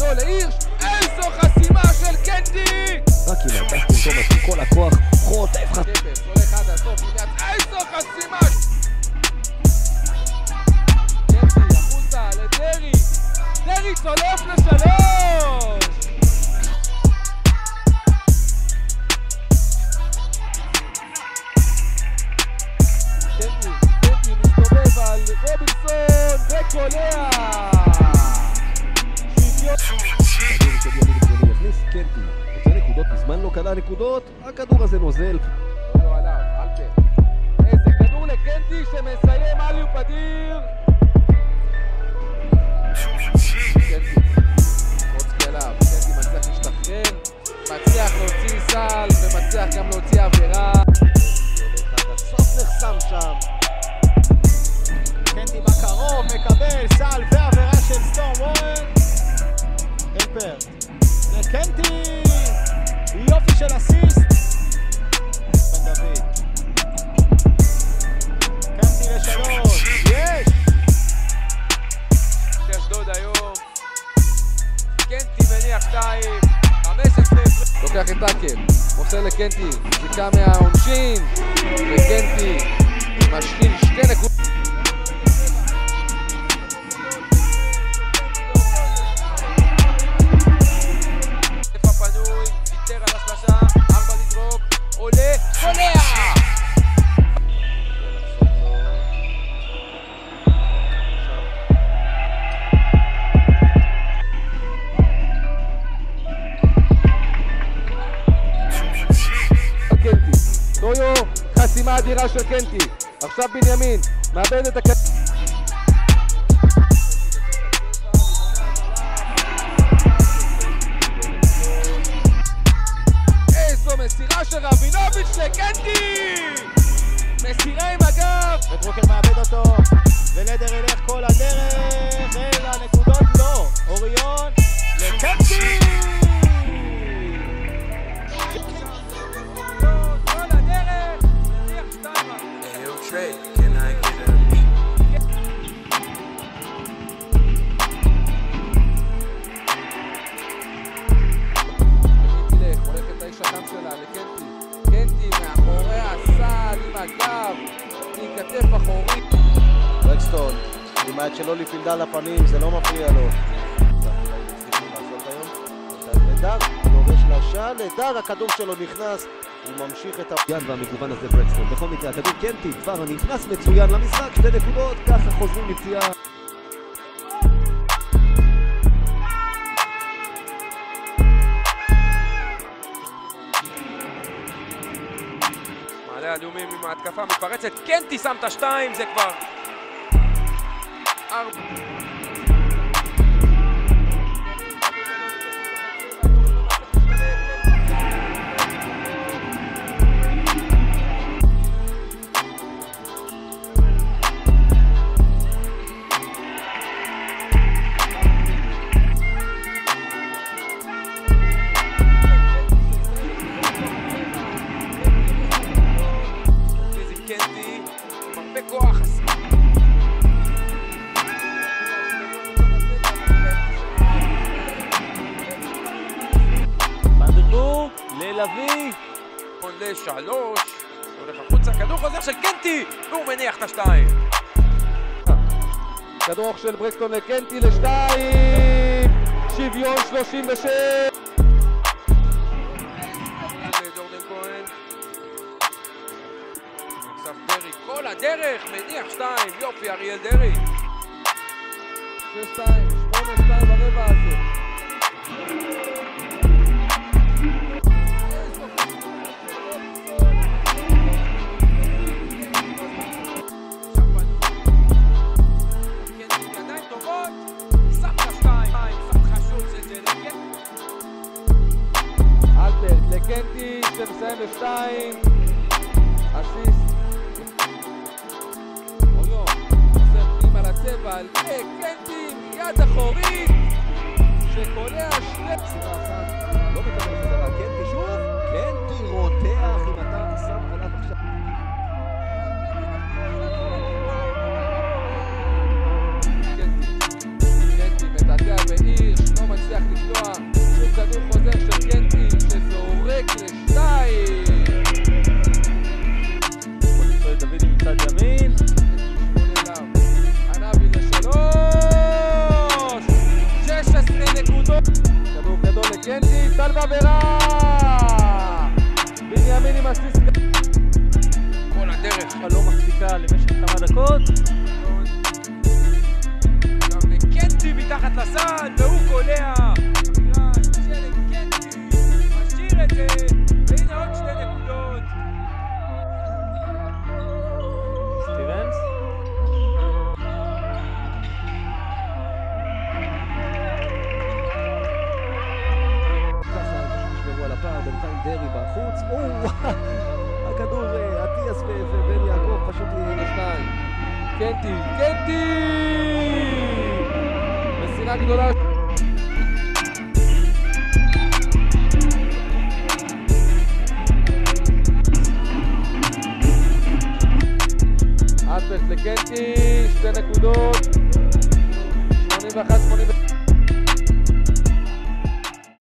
גדול להירש, איזו חסימה של קנטי! רק עם הדסטין תומאס עם כל הכוח חוטף שפל, הולך איזו חסימה! על רובינסון וקולע! מזמן לא קלע נקודות הכדור הזה נוזל לא עליו, אלפר. איזה כדור לקנטי שמסיים אליופ אדיר! לקנטי, זיקה מהעונשין, וקנטי משחיל שתי נקודות. חסימה אדירה של קנטי. עכשיו בנימין, מאבד את הקנטי. איזו מסירה של רבינוביץ' לקנטי! מסירה עם הגב! וברוקר מאבד אותו, ולדר ילך כל הדרך, אל הנקודות לא. אוריון, עם היד של אולי פילדה על הפנים, זה לא מפריע לו. לדר, דורש לשעה, לדר, הכדור שלו נכנס, הוא ממשיך את ה... מצוין והמגוון הזה ברקסטון בכל מקרה הכדור קנטי כבר נכנס מצוין למשחק שתי נקודות ככה חוזרים לפציעה מעלה הלאומים עם ההתקפה מתפרצת, קנטי שם את השתיים, זה כבר... ארבע. ללוי, עולה שלוש, הולך החוצה, כדור חוזר של קנטי, והוא מניח את השתיים. כדור של ברקסטון לקנטי לשתיים, שוויון 36. ג'ורדן כהן. כל הדרך, מניח שתיים, יופי, אריאל דרעי. 6-2, 8-2 ברבע הזה. 22, אסיסט. לא, עושה פנימה לצבע, קנטי, יד אחורית, שקולע שני... לא מקבל חזרה, קנטי שוב, קנטי רותח עם אתה שם עליו עכשיו. מצליח לקטוע, שוב כדור חוזר של קנטי, שזורק לשם. בעבירה! בנימין עם אסיסט כל הדרך. לא מחזיקה למשך כמה דקות. עכשיו לקנטי מתחת לסל, והוא קולע. משאיר את זה, הכדור, אה, אטיאס ובן יעקב פשוט... קנטי, קנטי! מסירה גדולה.